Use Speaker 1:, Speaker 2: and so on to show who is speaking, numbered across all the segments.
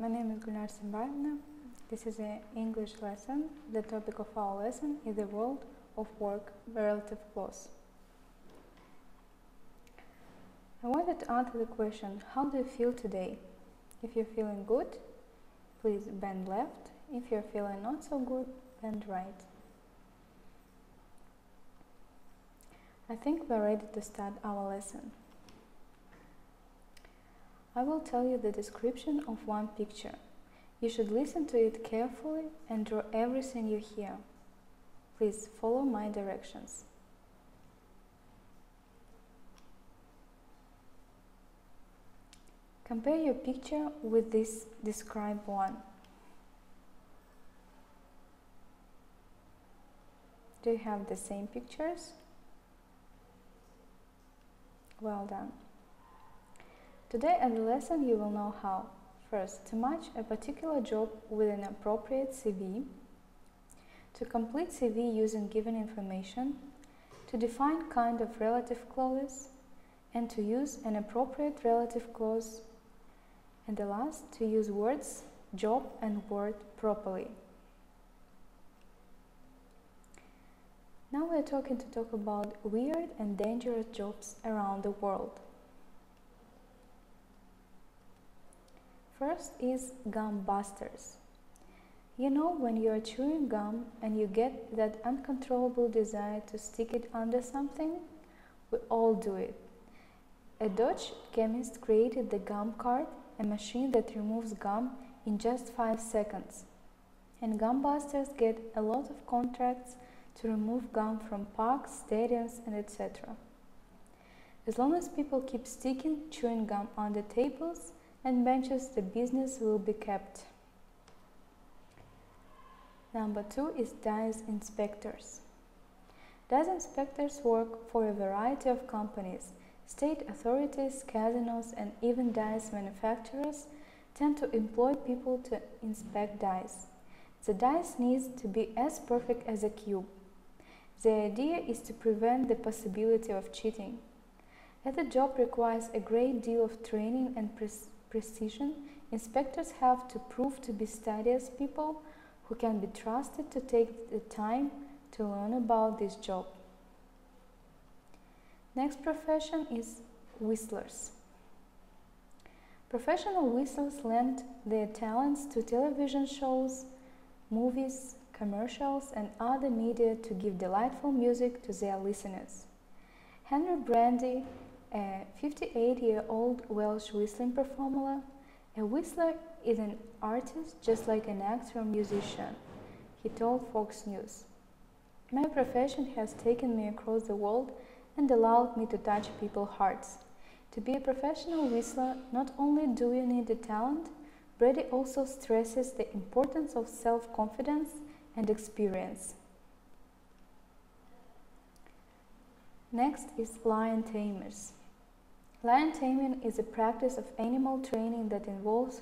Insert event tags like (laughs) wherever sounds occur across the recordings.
Speaker 1: my name is Gulnar Simbaevna. This is an English lesson. The topic of our lesson is the world of work relative clause. I wanted to answer the question, how do you feel today? If you're feeling good, please bend left. If you're feeling not so good, bend right. I think we're ready to start our lesson. I will tell you the description of one picture. You should listen to it carefully and draw everything you hear. Please follow my directions. Compare your picture with this described one. Do you have the same pictures? Well done. Today in the lesson you will know how first to match a particular job with an appropriate CV, to complete CV using given information, to define kind of relative clauses, and to use an appropriate relative clause, and the last to use words job and word properly. Now we are talking to talk about weird and dangerous jobs around the world. First is gum busters. You know when you are chewing gum and you get that uncontrollable desire to stick it under something? We all do it. A Dutch chemist created the gum cart, a machine that removes gum in just 5 seconds. And gum busters get a lot of contracts to remove gum from parks, stadiums, and etc. As long as people keep sticking chewing gum under tables, and benches the business will be kept. Number two is dice inspectors. Dice inspectors work for a variety of companies. State authorities, casinos, and even dice manufacturers tend to employ people to inspect dice. The dice needs to be as perfect as a cube. The idea is to prevent the possibility of cheating. The job requires a great deal of training and precision, inspectors have to prove to be studious people who can be trusted to take the time to learn about this job. Next profession is whistlers. Professional whistlers lend their talents to television shows, movies, commercials, and other media to give delightful music to their listeners. Henry Brady a 58 year old Welsh whistling performer, a whistler is an artist just like an actor or musician, he told Fox News. My profession has taken me across the world and allowed me to touch people's hearts. To be a professional whistler, not only do you need the talent, Brady also stresses the importance of self confidence and experience. Next is lion tamers. Lion taming is a practice of animal training that involves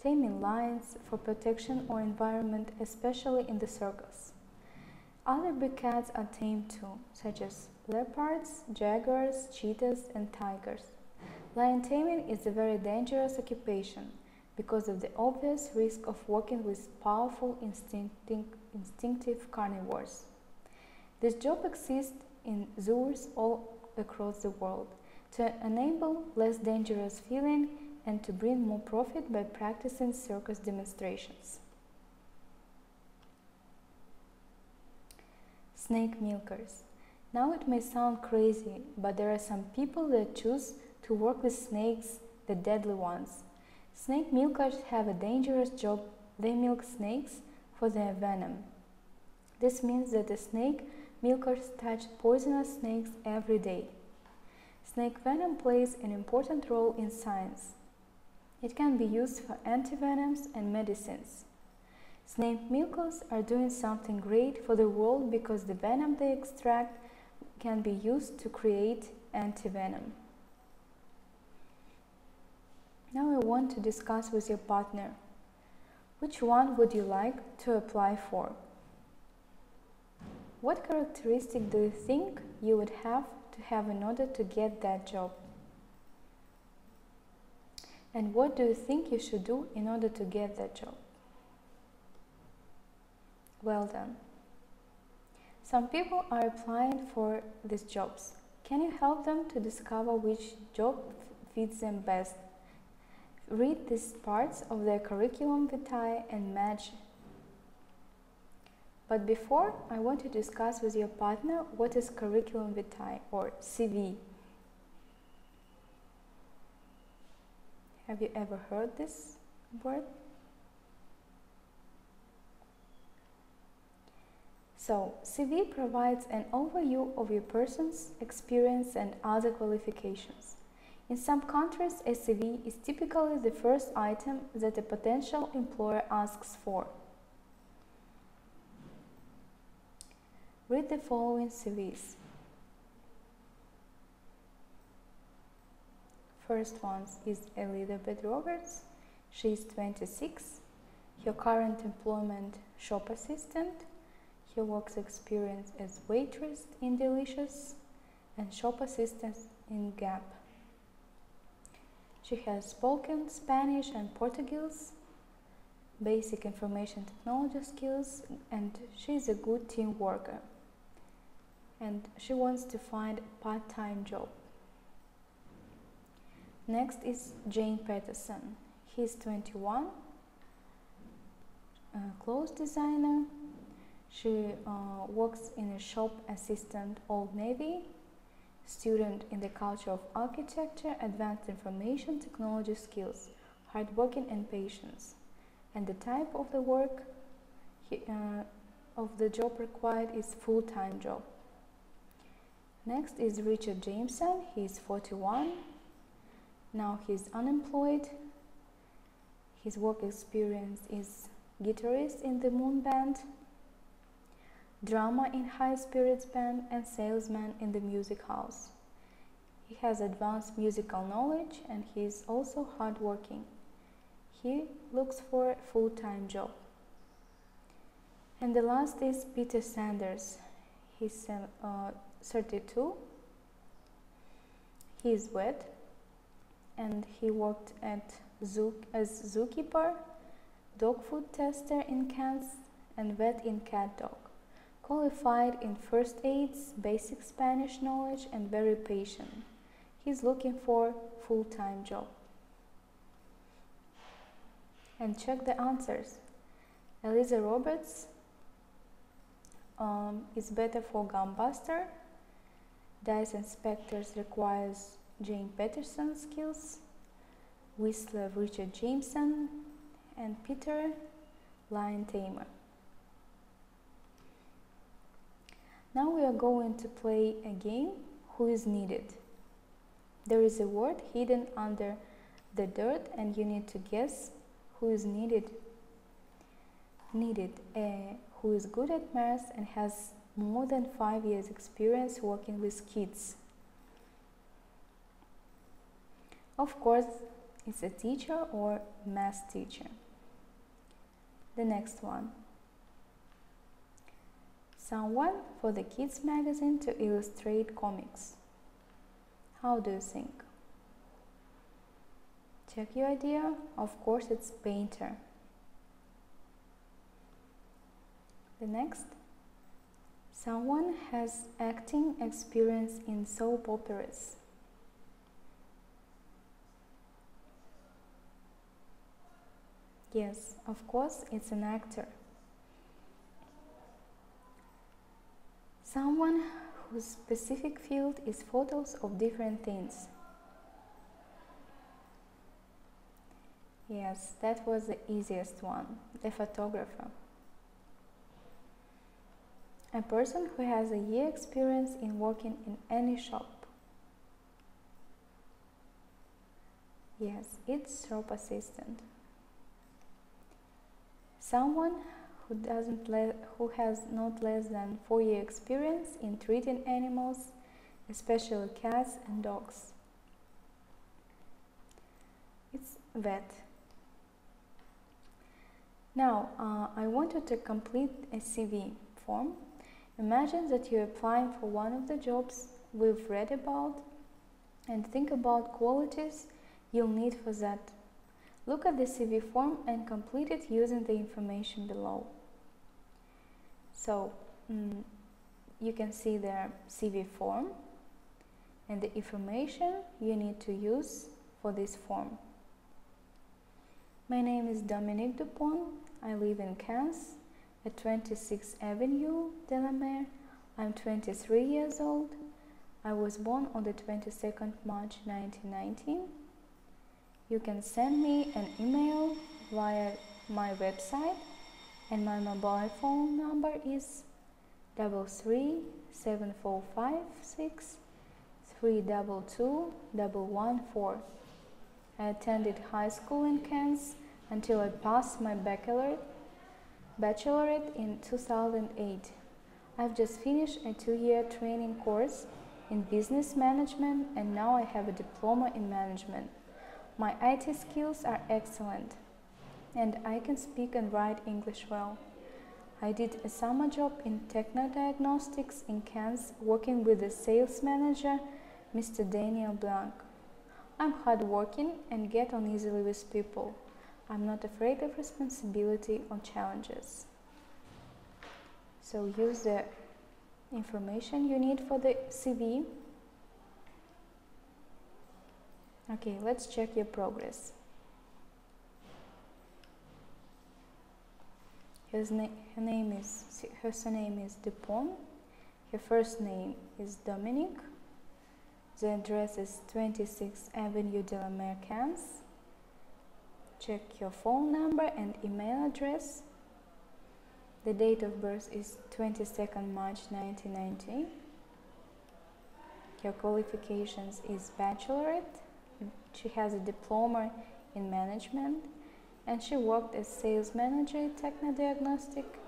Speaker 1: taming lions for protection or environment, especially in the circus. Other big cats are tamed too, such as leopards, jaguars, cheetahs, and tigers. Lion taming is a very dangerous occupation because of the obvious risk of working with powerful instinctive carnivores. This job exists in zoos all across the world to enable less dangerous feeling and to bring more profit by practicing circus demonstrations. Snake milkers. Now it may sound crazy, but there are some people that choose to work with snakes, the deadly ones. Snake milkers have a dangerous job. They milk snakes for their venom. This means that the snake milkers touch poisonous snakes every day. Snake venom plays an important role in science. It can be used for antivenoms and medicines. Snake milkers are doing something great for the world because the venom they extract can be used to create antivenom. Now I want to discuss with your partner. Which one would you like to apply for? What characteristic do you think you would have to have in order to get that job. And what do you think you should do in order to get that job? Well done. Some people are applying for these jobs. Can you help them to discover which job fits them best? Read these parts of their curriculum vitae and match. But before, I want to discuss with your partner what is curriculum vitae or CV. Have you ever heard this word? So, CV provides an overview of your person's experience and other qualifications. In some countries, a CV is typically the first item that a potential employer asks for. Read the following CVs. First one is Elizabeth Roberts. She is 26. Her current employment shop assistant Her works experience as waitress in Delicious and shop assistant in Gap. She has spoken Spanish and Portuguese, basic information technology skills, and she is a good team worker. And she wants to find a part-time job. Next is Jane Patterson. He's 21, a clothes designer, she uh, works in a shop assistant Old Navy, student in the culture of architecture, advanced information technology skills, hardworking and patience. And the type of the work he, uh, of the job required is full-time job. Next is Richard Jameson. He is 41. Now he's unemployed. His work experience is guitarist in the Moon Band drama in high spirits band, and salesman in the music house. He has advanced musical knowledge and he is also hardworking. He looks for a full-time job. And the last is Peter Sanders. He's uh, 32. He is wet and he worked at zoo as zookeeper, dog food tester in cans, and vet in cat dog qualified in first aids, basic Spanish knowledge, and very patient. He's looking for full-time job. And check the answers. Eliza Roberts um, is better for gumbuster. Dice inspectors requires Jane Patterson skills. Whistler Richard Jameson and Peter Lion Tamer. Now we are going to play a game Who is Needed. There is a word hidden under the dirt and you need to guess who is needed. Needed, uh, who is good at math and has more than five years experience working with kids. Of course, it's a teacher or math teacher. The next one someone for the kids magazine to illustrate comics. How do you think? Check your idea. Of course, it's painter. The next, someone has acting experience in soap operas. Yes, of course, it's an actor. Someone whose specific field is photos of different things. Yes, that was the easiest one, the photographer. A person who has a year experience in working in any shop. Yes, it's shop assistant. Someone who doesn't who has not less than four year experience in treating animals, especially cats and dogs. It's vet. Now, uh, I want you to complete a CV form. Imagine that you're applying for one of the jobs we've read about and think about qualities you'll need for that Look at the CV form and complete it using the information below. So mm, you can see the CV form and the information you need to use for this form. My name is Dominique Dupont. I live in Cannes at 26th Avenue, Delamere. I'm 23 years old. I was born on the 22nd March 1919. You can send me an email via my website and my mobile phone number is double three seven four five six three double two double one four. I attended high school in Cannes until I passed my baccalaureate, bachelorette in 2008. I've just finished a two-year training course in business management and now I have a diploma in management. My IT skills are excellent and I can speak and write English well. I did a summer job in techno diagnostics in Cannes working with the sales manager Mr. Daniel Blanc. I'm hardworking and get on easily with people. I'm not afraid of responsibility or challenges. So use the information you need for the CV. Okay, let's check your progress. His na her name is her surname is Dupont. Her first name is Dominique. The address is 26 Avenue de la Mer Cannes. Check your phone number and email address. The date of birth is 22nd March 1990. Your qualifications is bachelorette. She has a diploma in management and she worked as sales manager at Techno Diagnostic.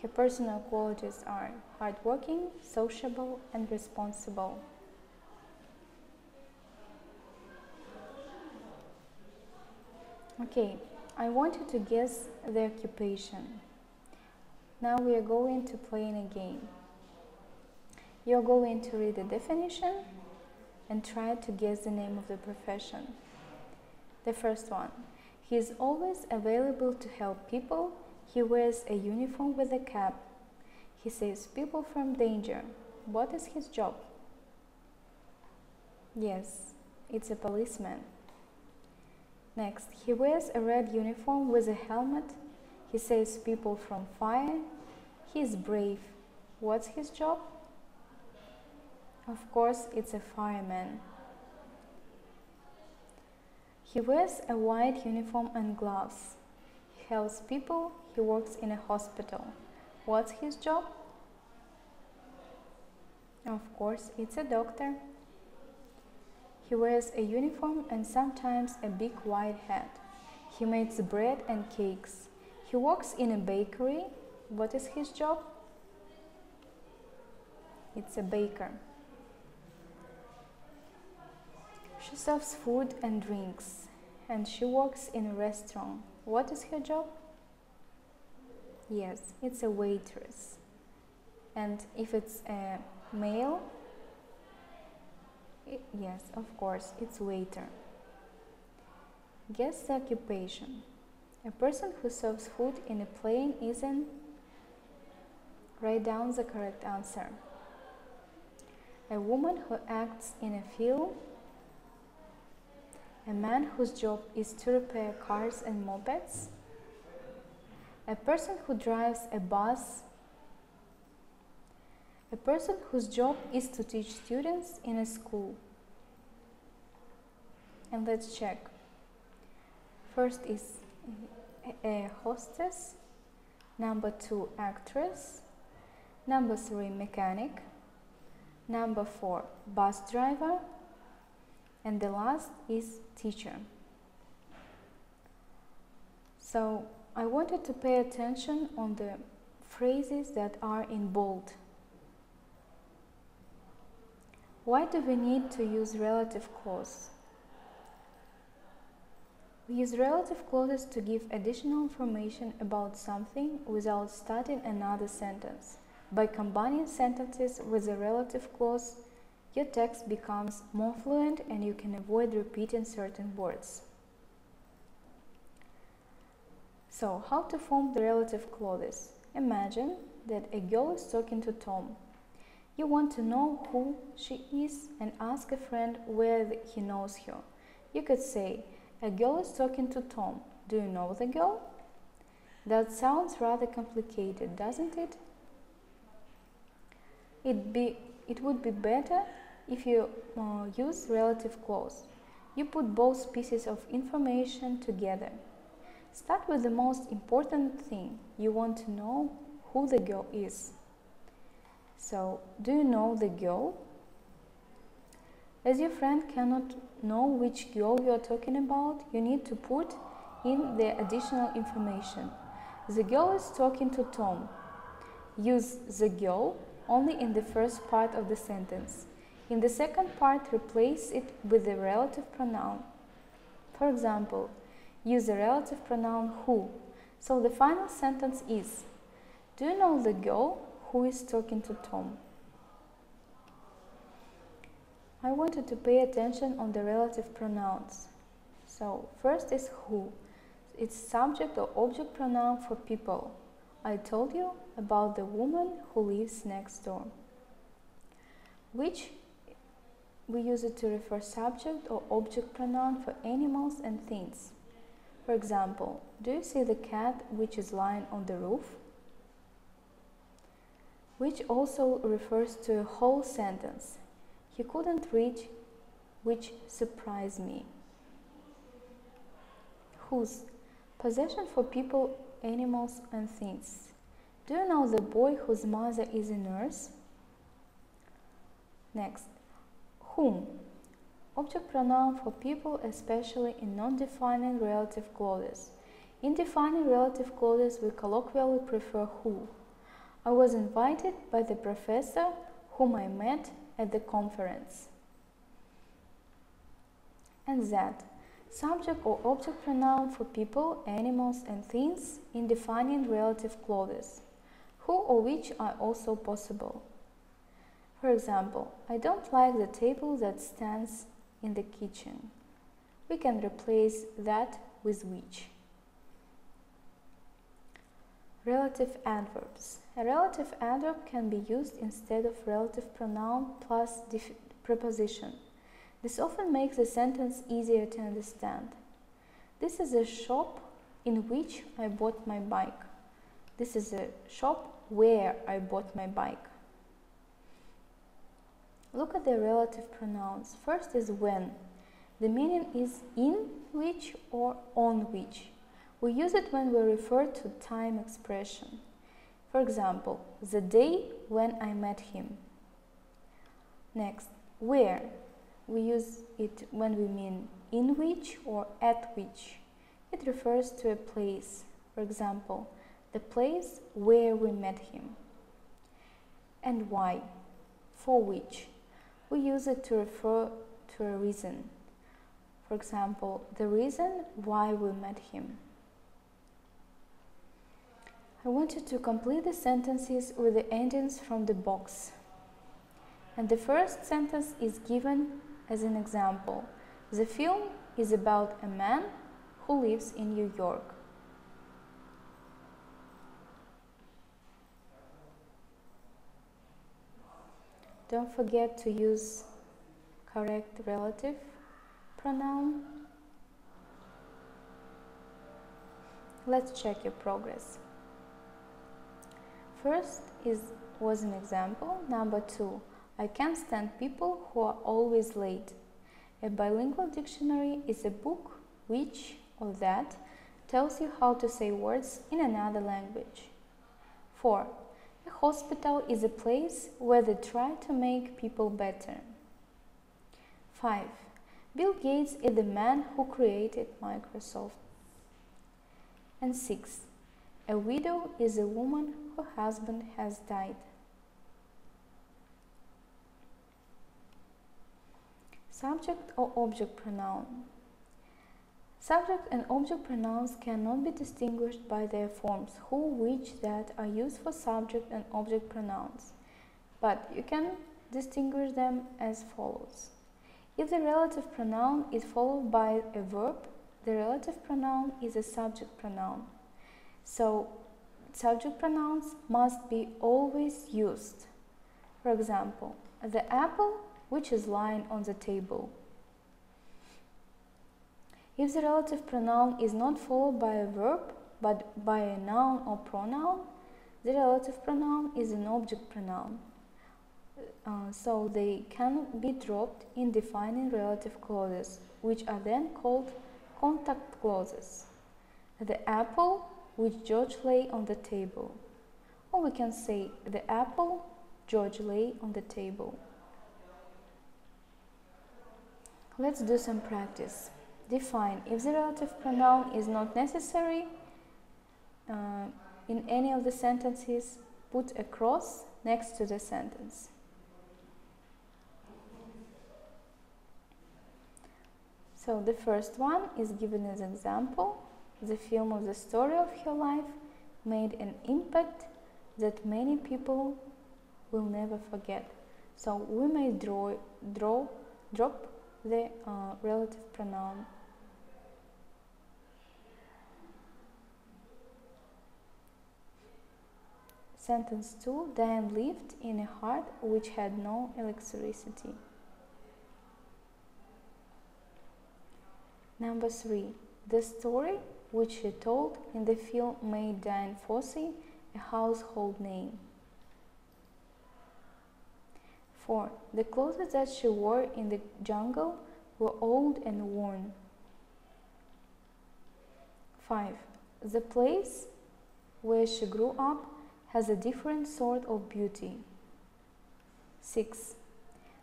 Speaker 1: Her personal qualities are hardworking, sociable, and responsible. Okay, I want you to guess the occupation. Now we are going to play in a game. You're going to read the definition and try to guess the name of the profession. The first one. He is always available to help people. He wears a uniform with a cap. He saves people from danger. What is his job? Yes, it's a policeman. Next, he wears a red uniform with a helmet. He saves people from fire. He is brave. What's his job? Of course, it's a fireman. He wears a white uniform and gloves. He helps people. He works in a hospital. What's his job? Of course, it's a doctor. He wears a uniform and sometimes a big white hat. He makes bread and cakes. He works in a bakery. What is his job? It's a baker. She serves food and drinks, and she works in a restaurant. What is her job? Yes, it's a waitress. And if it's a male, yes, of course, it's waiter. Guess the occupation. A person who serves food in a plane is an. Write down the correct answer. A woman who acts in a film. A man whose job is to repair cars and mopeds. A person who drives a bus a person whose job is to teach students in a school. And let's check. First is a hostess, number two, actress, number three, mechanic, number four, bus driver, and the last is teacher. So I wanted to pay attention on the phrases that are in bold. Why do we need to use relative clause? We use relative clauses to give additional information about something without starting another sentence. By combining sentences with a relative clause, your text becomes more fluent and you can avoid repeating certain words. So, how to form the relative clauses? Imagine that a girl is talking to Tom. You want to know who she is and ask a friend where he knows her. You could say, A girl is talking to Tom. Do you know the girl? That sounds rather complicated, doesn't it? It, be, it would be better if you uh, use relative clause. You put both pieces of information together. Start with the most important thing. You want to know who the girl is. So, do you know the girl? As your friend cannot know which girl you are talking about, you need to put in the additional information. The girl is talking to Tom. Use the girl only in the first part of the sentence. In the second part, replace it with the relative pronoun. For example, use the relative pronoun who. So the final sentence is Do you know the girl who is talking to Tom? I wanted to pay attention on the relative pronouns. So, first is who. It's subject or object pronoun for people. I told you about the woman who lives next door. Which we use it to refer subject or object pronoun for animals and things. For example, do you see the cat which is lying on the roof? Which also refers to a whole sentence. He couldn't reach, which surprised me. Whose? Possession for people, animals, and things. Do you know the boy whose mother is a nurse? Next, whom? Object pronoun for people, especially in non-defining relative clauses. In defining relative clauses, we colloquially prefer who. I was invited by the professor whom I met at the conference. And that subject or object pronoun for people, animals, and things in defining relative clauses, who or which are also possible. For example, I don't like the table that stands in the kitchen. We can replace that with which. Relative adverbs. A relative adverb can be used instead of relative pronoun plus preposition. This often makes the sentence easier to understand. This is a shop in which I bought my bike. This is a shop where I bought my bike. Look at the relative pronouns. First is when. The meaning is in which or on which. We use it when we refer to time expression. For example, the day when I met him. Next, where. We use it when we mean in which or at which. It refers to a place. For example, the place where we met him. And why. For which. We use it to refer to a reason. For example, the reason why we met him. I want you to complete the sentences with the endings from the box. And the first sentence is given as an example. The film is about a man who lives in New York. Don't forget to use correct relative pronoun. Let's check your progress. First is was an example. Number two, I can't stand people who are always late. A bilingual dictionary is a book which or that tells you how to say words in another language. 4. A hospital is a place where they try to make people better. 5. Bill Gates is the man who created Microsoft. And 6. A widow is a woman whose husband has died. Subject or object pronoun. Subject and object pronouns cannot be distinguished by their forms who, which, that are used for subject and object pronouns, but you can distinguish them as follows. If the relative pronoun is followed by a verb, the relative pronoun is a subject pronoun. So, subject pronouns must be always used. For example, the apple which is lying on the table. If the relative pronoun is not followed by a verb but by a noun or pronoun, the relative pronoun is an object pronoun. Uh, so they can be dropped in defining relative clauses, which are then called contact clauses. The apple which George lay on the table. Or we can say the apple George lay on the table. Let's do some practice. Define if the relative pronoun is not necessary uh, in any of the sentences, put a cross next to the sentence. So the first one is given as example. The film of the story of her life made an impact that many people will never forget. So we may draw, draw drop the uh, relative pronoun. Sentence 2 Diane lived in a heart which had no electricity. Number 3 The story which she told in the film made Diane Fossey a household name. 4. The clothes that she wore in the jungle were old and worn. 5. The place where she grew up has a different sort of beauty. 6.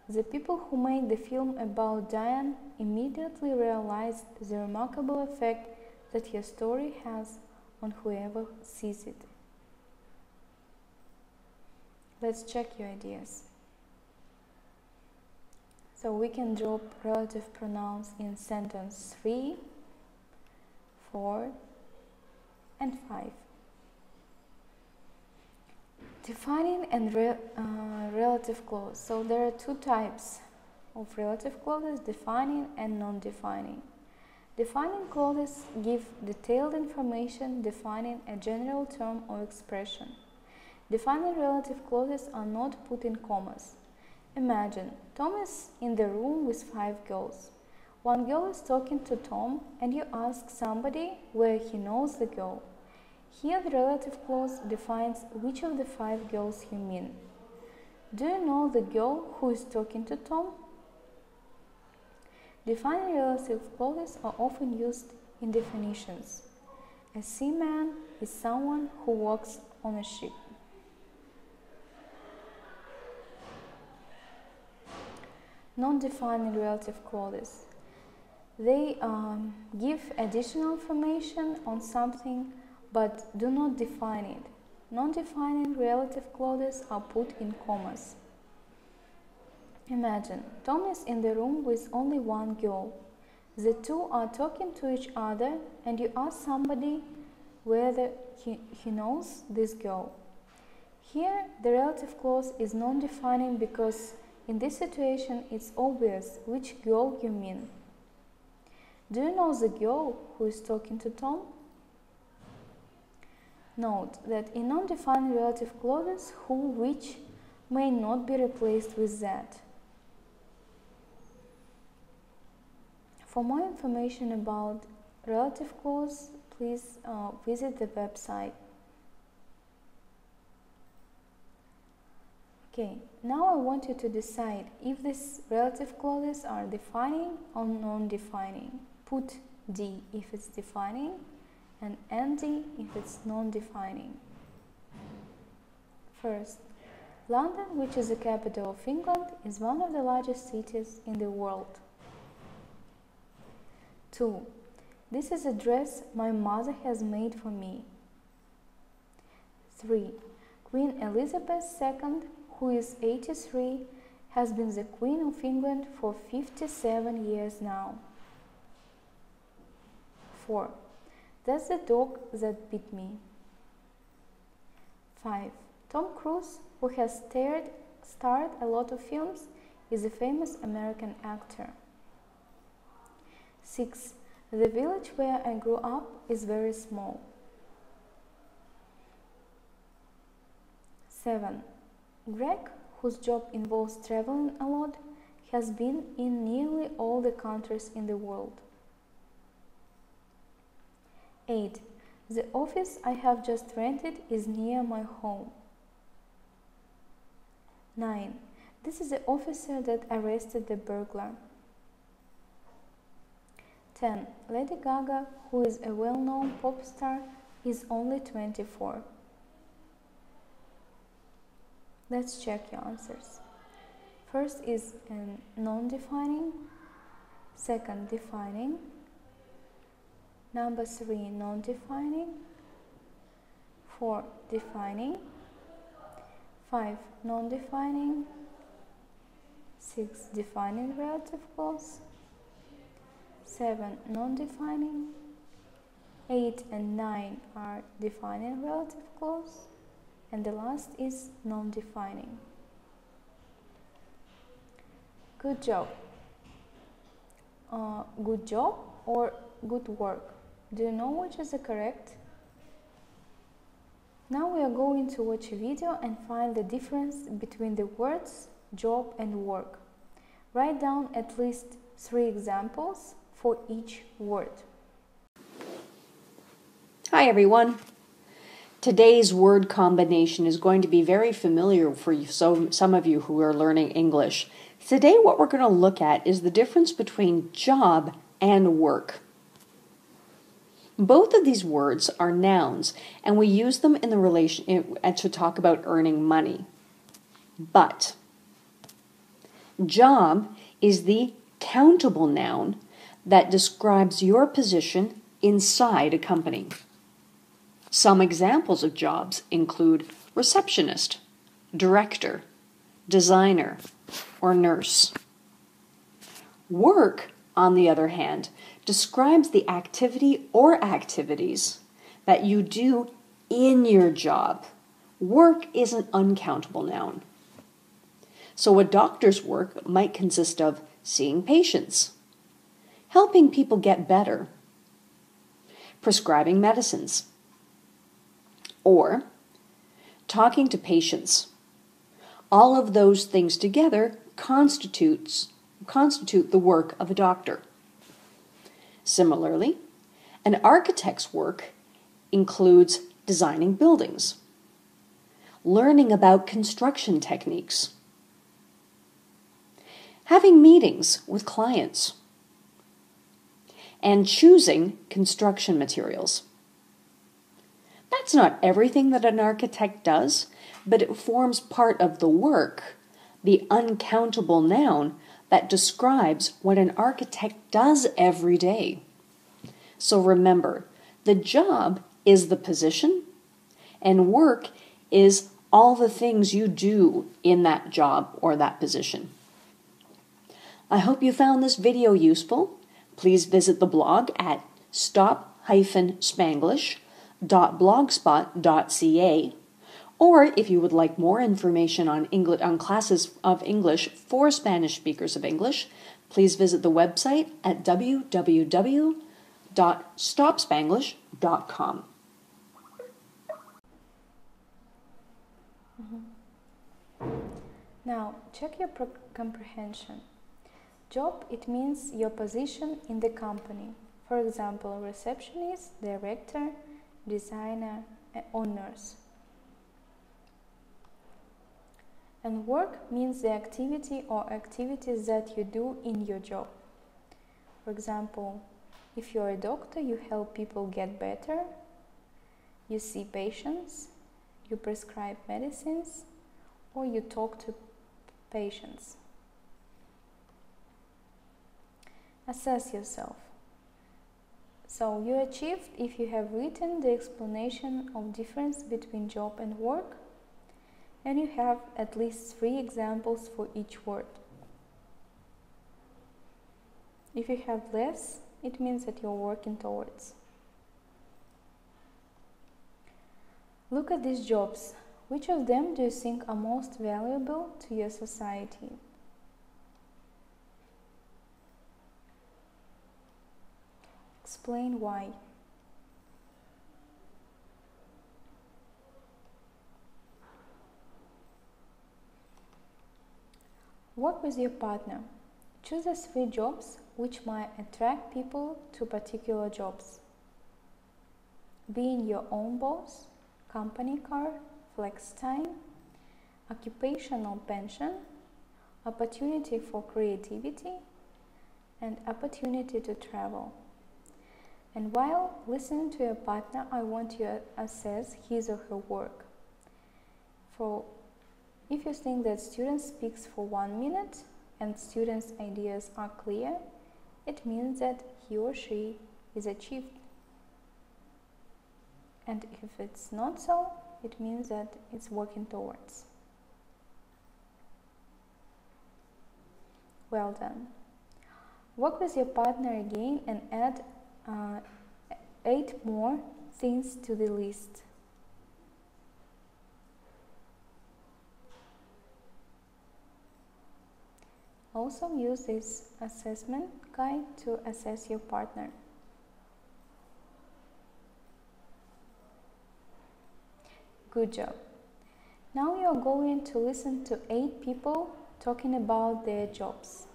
Speaker 1: The people who made the film about Diane immediately realized the remarkable effect that your story has on whoever sees it. Let's check your ideas. So we can drop relative pronouns in sentence 3, 4, and 5. Defining and re uh, relative clause. So there are two types of relative clauses, defining and non-defining. Defining clauses give detailed information defining a general term or expression. Defining relative clauses are not put in commas. Imagine Tom is in the room with five girls. One girl is talking to Tom, and you ask somebody where he knows the girl. Here, the relative clause defines which of the five girls you mean. Do you know the girl who is talking to Tom? Defining relative clauses are often used in definitions. A seaman is someone who works on a ship. non-defining relative clauses. They um, give additional information on something but do not define it. Non-defining relative clauses are put in commas. Imagine Tom is in the room with only one girl. The two are talking to each other and you ask somebody whether he, he knows this girl. Here the relative clause is non-defining because in this situation, it's obvious which girl you mean. Do you know the girl who is talking to Tom? Note that in non-defined relative clauses, who, which may not be replaced with that. For more information about relative clause, please uh, visit the website Okay, now I want you to decide if these relative clauses are defining or non-defining. Put D if it's defining and ND if it's non-defining. First, London, which is the capital of England, is one of the largest cities in the world. 2. This is a dress my mother has made for me. 3. Queen Elizabeth II who is 83, has been the Queen of England for 57 years now. 4. That's the dog that bit me. 5. Tom Cruise, who has starred, starred a lot of films, is a famous American actor. 6. The village where I grew up is very small. 7. Greg, whose job involves traveling a lot, has been in nearly all the countries in the world. 8. The office I have just rented is near my home. 9. This is the officer that arrested the burglar. 10. Lady Gaga, who is a well known pop star, is only 24. Let's check your answers. First is um, non-defining, second defining, number three non-defining, four defining, five non-defining, six defining relative clause, seven non-defining, eight and nine are defining relative clause, and the last is non-defining. Good job. Uh, good job or good work? Do you know which is the correct? Now we are going to watch a video and find the difference between the words job and work. Write down at least three examples for each word.
Speaker 2: Hi everyone. Today's word combination is going to be very familiar for you, so some of you who are learning English. Today, what we're going to look at is the difference between job and work. Both of these words are nouns, and we use them in the relation to talk about earning money. But job is the countable noun that describes your position inside a company. Some examples of jobs include receptionist, director, designer, or nurse. Work, on the other hand, describes the activity or activities that you do in your job. Work is an uncountable noun. So, a doctor's work might consist of seeing patients, helping people get better, prescribing medicines, or talking to patients. All of those things together constitutes constitute the work of a doctor. Similarly, an architect's work includes designing buildings, learning about construction techniques, having meetings with clients, and choosing construction materials. That's not everything that an architect does, but it forms part of the work, the uncountable noun that describes what an architect does every day. So remember, the job is the position, and work is all the things you do in that job or that position. I hope you found this video useful. Please visit the blog at stop-spanglish.blogspot.ca or if you would like more information on English on classes of English for Spanish speakers of English, please visit the website at www.stopspanglish.com.
Speaker 1: Mm-hmm. Now, check your comprehension. Job, it means your position in the company. For example, receptionist, director, designer, or nurse. And work means the activity or activities that you do in your job. For example, if you're a doctor, you help people get better, you see patients, you prescribe medicines, or you talk to patients. Assess yourself. So you achieved if you have written the explanation of difference between job and work and you have at least three examples for each word. If you have less, it means that you're working towards. Look at these jobs. Which of them do you think are most valuable to your society? explain why. Work with your partner. Choose a three jobs which might attract people to particular jobs. Being your own boss, company car, flex time, occupational pension, opportunity for creativity, and opportunity to travel. And while listening to your partner, I want you to assess his or her work. For if you think that student speaks for one minute and student's ideas are clear, it means that he or she is achieved. And if it's not so, it means that it's working towards. Well done. Work with your partner again and add uh, eight more things to the list. Also use this assessment guide to assess your partner. Good job. Now you are going to listen to eight people talking about their jobs.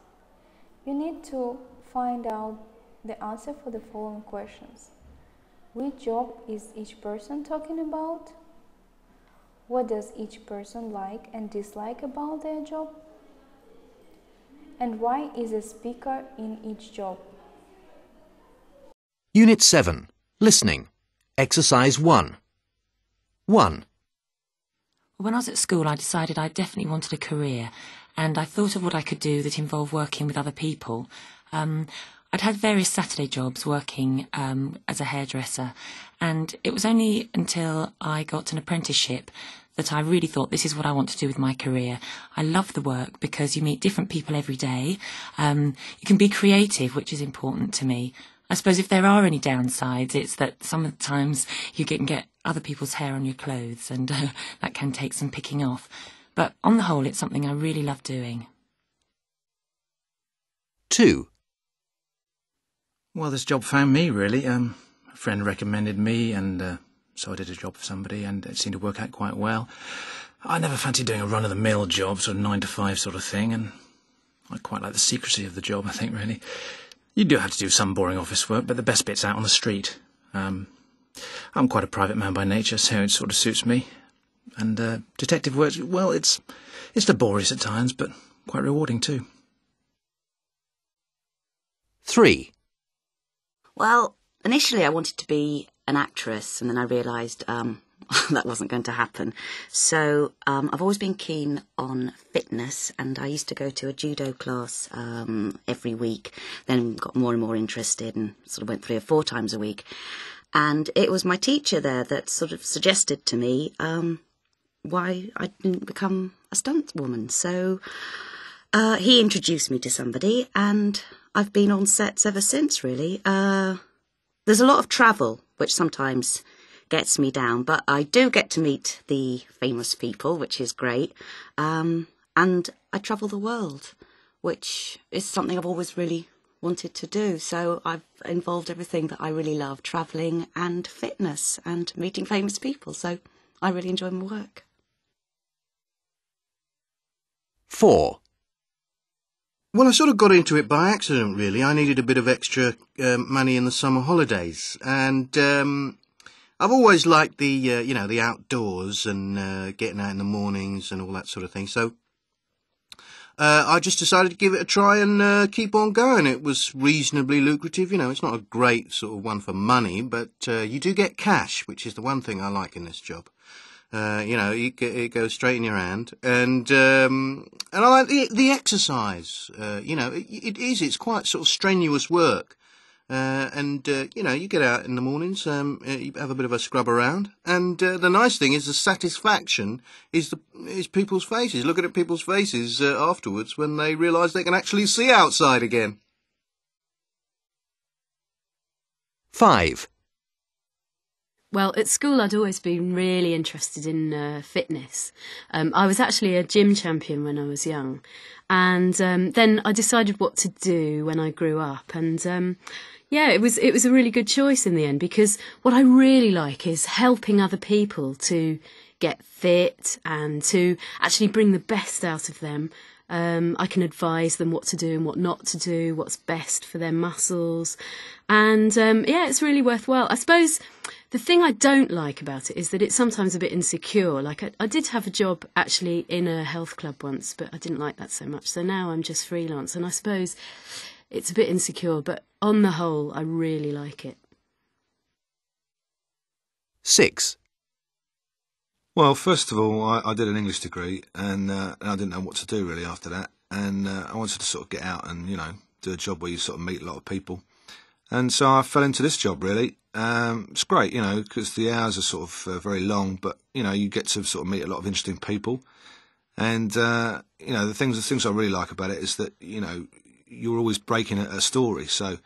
Speaker 1: You need to find out the answer for the following questions. Which job is each person talking about? What does each person like and dislike about their job? And why is a speaker in each job?
Speaker 3: Unit 7. Listening. Exercise 1. 1.
Speaker 4: When I was at school, I decided I definitely wanted a career, and I thought of what I could do that involved working with other people. Um, I'd had various Saturday jobs working um, as a hairdresser, and it was only until I got an apprenticeship that I really thought this is what I want to do with my career. I love the work because you meet different people every day. Um, you can be creative, which is important to me. I suppose if there are any downsides, it's that sometimes you can get other people's hair on your clothes, and (laughs) uh, that can take some picking off. But on the whole, it's something I really love doing.
Speaker 3: 2.
Speaker 5: Well, this job found me, really. Um, a friend recommended me, and uh, so I did a job for somebody, and it seemed to work out quite well. I never fancied doing a run-of-the-mill job, sort of nine-to-five sort of thing, and I quite like the secrecy of the job, I think, really. You do have to do some boring office work, but the best bit's out on the street. Um, I'm quite a private man by nature, so it sort of suits me. And uh, detective work, well, it's it's laborious at times, but quite rewarding too.
Speaker 3: 3.
Speaker 6: Well, initially I wanted to be an actress, and then I realised um, (laughs) that wasn't going to happen. So um, I've always been keen on fitness, and I used to go to a judo class um, every week. Then got more and more interested, and sort of went three or four times a week. And it was my teacher there that sort of suggested to me um, why I didn't become a stunt woman. So uh, he introduced me to somebody, and I've been on sets ever since. Really, uh, there's a lot of travel, which sometimes gets me down, but I do get to meet the famous people, which is great. Um, and I travel the world, which is something I've always really wanted to do. So I've involved everything that I really love travelling and fitness and meeting famous people. So I really enjoy my work.
Speaker 3: 4.
Speaker 7: Well, I sort of got into it by accident, really. I needed a bit of extra um, money in the summer holidays, and um, I've always liked the, uh, you know, the outdoors and uh, getting out in the mornings and all that sort of thing. So uh, I just decided to give it a try and uh, keep on going. It was reasonably lucrative. You know, it's not a great sort of one for money, but uh, you do get cash, which is the one thing I like in this job. Uh, you know, it, it, goes straight in your hand, and um, and I like the the exercise. Uh, you know, it, it is. It's quite sort of strenuous work, uh, and uh, you know, you get out in the mornings, um, uh, you have a bit of a scrub around, and the nice thing is the satisfaction is the is people's faces. Looking at people's faces afterwards when they realise they can actually see outside again.
Speaker 3: Five.
Speaker 8: Well, at school, I'd always been really interested in uh, fitness. Um, I was actually a gym champion when I was young. And um, then I decided what to do when I grew up. And um, yeah, it was, it was a really good choice in the end because what I really like is helping other people to get fit and to actually bring the best out of them Um, I can advise them what to do and what not to do, what's best for their muscles. And um, yeah, it's really worthwhile. I suppose the thing I don't like about it is that it's sometimes a bit insecure. Like, I, I did have a job actually in a health club once, but I didn't like that so much. So now I'm just freelance. And I suppose it's a bit insecure, but on the whole, I really like it.
Speaker 3: 6.
Speaker 9: Well, first of all, I, I did an English degree, and, uh, and I didn't know what to do really after that. And uh, I wanted to sort of get out and you know do a job where you sort of meet a lot of people. And so I fell into this job really. Um, it's great, you know, because the hours are sort of uh, very long, but you know you get to sort of meet a lot of interesting people. And uh, you know the things the things I really like about it is that you know you're always breaking a, a story. So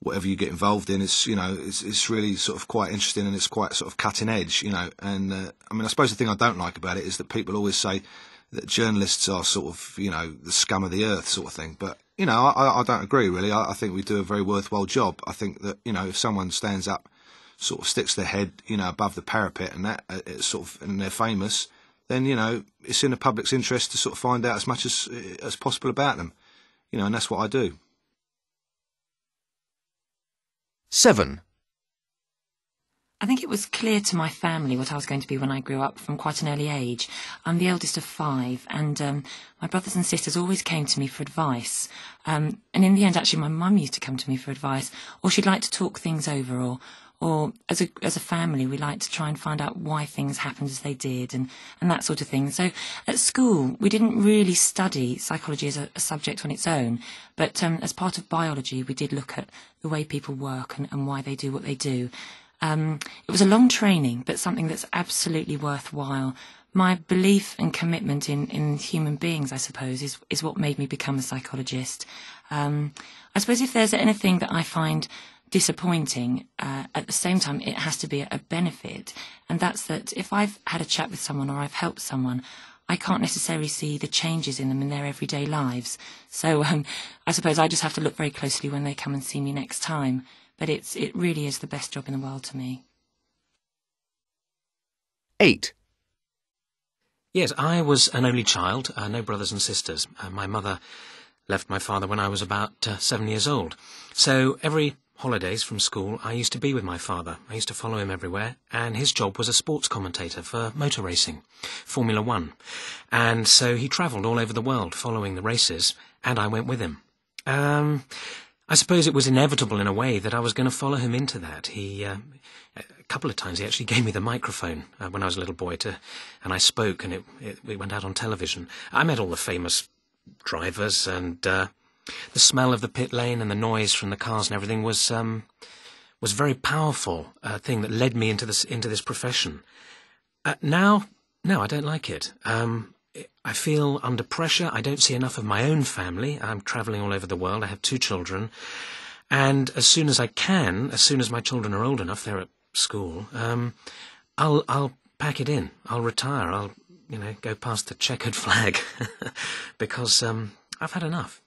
Speaker 9: whatever you get involved in, it's you know it's it's really sort of quite interesting and it's quite sort of cutting edge, you know. And uh, I mean, I suppose the thing I don't like about it is that people always say that journalists are sort of you know the scum of the earth sort of thing, but you know I, I don't agree really. I, I think we do a very worthwhile job. I think that you know if someone stands up, sort of sticks their head you know above the parapet and that uh, it's sort of and they're famous, then you know it's in the public's interest to sort of find out as much as as possible about them, you know, and that's what I do.
Speaker 3: 7.
Speaker 4: I think it was clear to my family what I was going to be when I grew up from quite an early age. I'm the eldest of five, and um, my brothers and sisters always came to me for advice. Um, and in the end, actually, my mum used to come to me for advice, or she'd like to talk things over, or or as a as a family, we like to try and find out why things happened as they did, and and that sort of thing. So at school, we didn't really study psychology as a, a subject on its own, but um, as part of biology, we did look at the way people work and, and why they do what they do. Um, it was a long training, but something that's absolutely worthwhile. My belief and commitment in, in human beings, I suppose, is is what made me become a psychologist. Um, I suppose if there's anything that I find disappointing, uh, at the same time, it has to be a benefit. And that's that if I've had a chat with someone or I've helped someone, I can't necessarily see the changes in them in their everyday lives. So um, I suppose I just have to look very closely when they come and see me next time. But it's it really is the best job in the world to me.
Speaker 3: 8.
Speaker 5: Yes, I was an only child, uh, no brothers and sisters. Uh, my mother left my father when I was about uh, seven years old. So every holidays from school, I used to be with my father. I used to follow him everywhere, and his job was a sports commentator for motor racing, Formula One. And so he travelled all over the world following the races, and I went with him. Um, I suppose it was inevitable in a way that I was going to follow him into that. He, uh, a couple of times, he actually (laughs) gave me the microphone uh, when I was a little boy to, and I spoke, and it, it, it went out on television. I met all the famous drivers and uh, the smell of the pit lane and the noise from the cars and everything was um, was very powerful uh, thing that led me into this into this profession. Uh, now, no, I don't like it. Um, I feel under pressure. I don't see enough of my own family. I'm travelling all over the world. I have two children, and as soon as I can, as soon as my children are old enough, they're at school. Um, I'll I'll pack it in. I'll retire. I'll you know go past the checkered (laughs) flag (laughs) because um, I've had enough.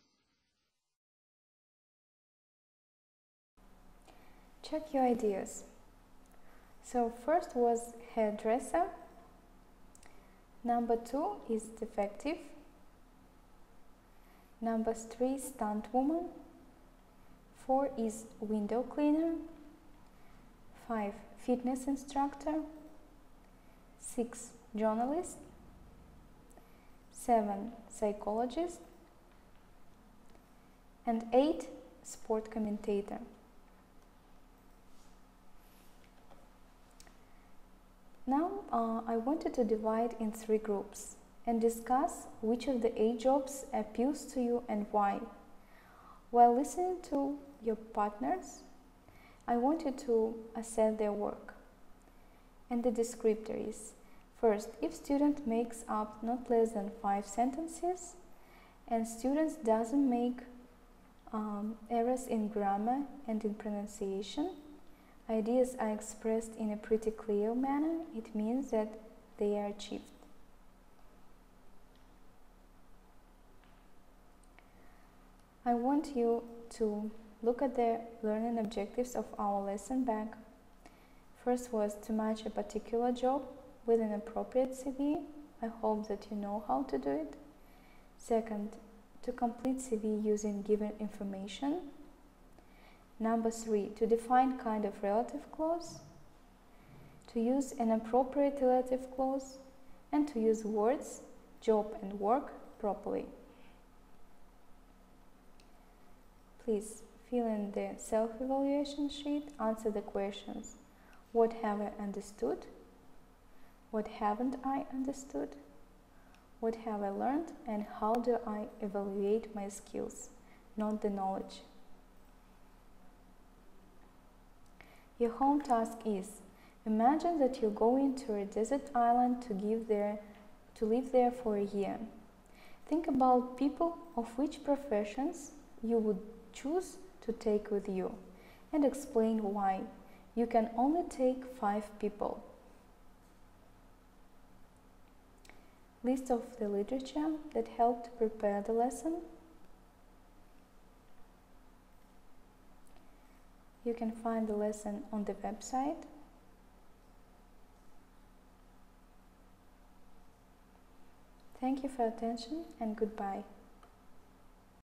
Speaker 1: Check your ideas. So first was hairdresser. Number two is defective. Number three, stunt woman. Four is window cleaner. Five, fitness instructor. Six, journalist. Seven, psychologist. And eight, sport commentator. Now uh, I wanted to divide in three groups and discuss which of the eight jobs appeals to you and why. While listening to your partners, I wanted to assess their work. And the descriptor is first, if student makes up not less than five sentences and students doesn't make um, errors in grammar and in pronunciation, ideas are expressed in a pretty clear manner, it means that they are achieved. I want you to look at the learning objectives of our lesson back. First was to match a particular job with an appropriate CV. I hope that you know how to do it. Second, to complete CV using given information. Number three, to define kind of relative clause. To use an appropriate relative clause and to use words job and work properly. Please fill in the self-evaluation sheet, answer the questions. What have I understood? What haven't I understood? What have I learned and how do I evaluate my skills, not the knowledge? Your home task is imagine that you're going to a desert island to give there to live there for a year. Think about people of which professions you would choose to take with you and explain why. You can only take five people. List of the literature that helped prepare the lesson. You can find the lesson on the website. Thank you for attention and goodbye.